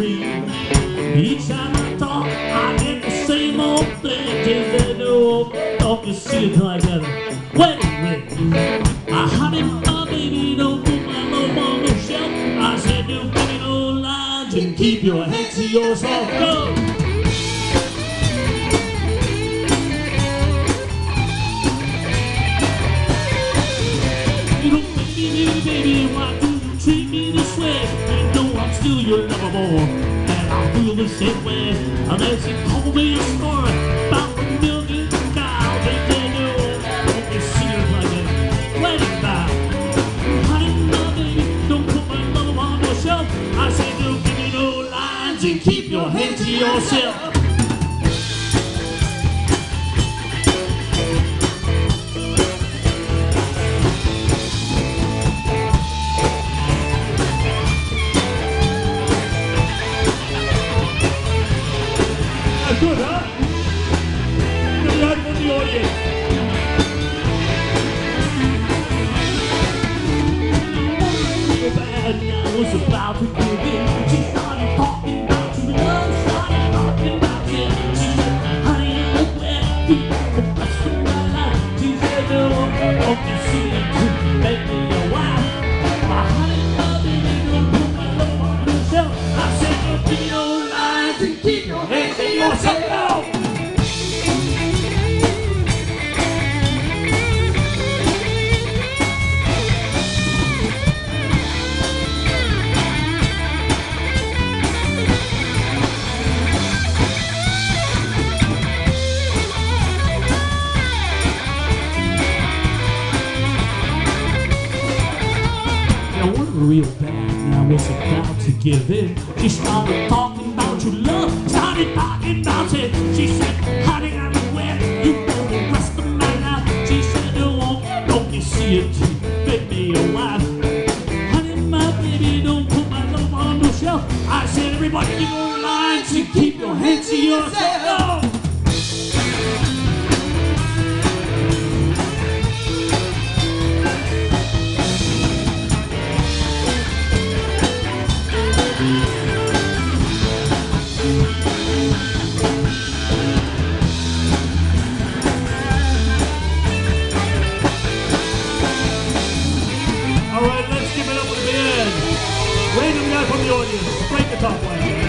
ring. Each time I talk, I get the same old thing. Just that no talk is silly like a wedding ring. I honey, my baby, don't put my love on the shelf. I said, don't give me no lines and keep your head to yourself. Go. You don't make me baby. Why do you treat me this way? I'm still your lover boy, and I feel the same way. Unless you told me a story about a million cows, and then you don't you see it like a wedding vow. Honey, baby, don't put my love on your shelf. I said don't give me no lines and keep your head to yourself. Good, huh? Me that for the audience. I was about to give in. She started talking about your love, started talking about it. She said, honey, I'm glad you the rest of my life. She said, no, hope you see it to make me your wife. My honey, my baby, don't put my love on yourself. I said, don't give me and. I wanted real bad and I was about to give in. She started talking about your love, started talking about it. She said, honey, I'm aware you know the rest of my life. She said, oh, don't you see it? Make me your wife. Honey, my baby, don't put my love on the shelf. I said, everybody, give your lines and keep your hands to yourself. Uh, Break the top line.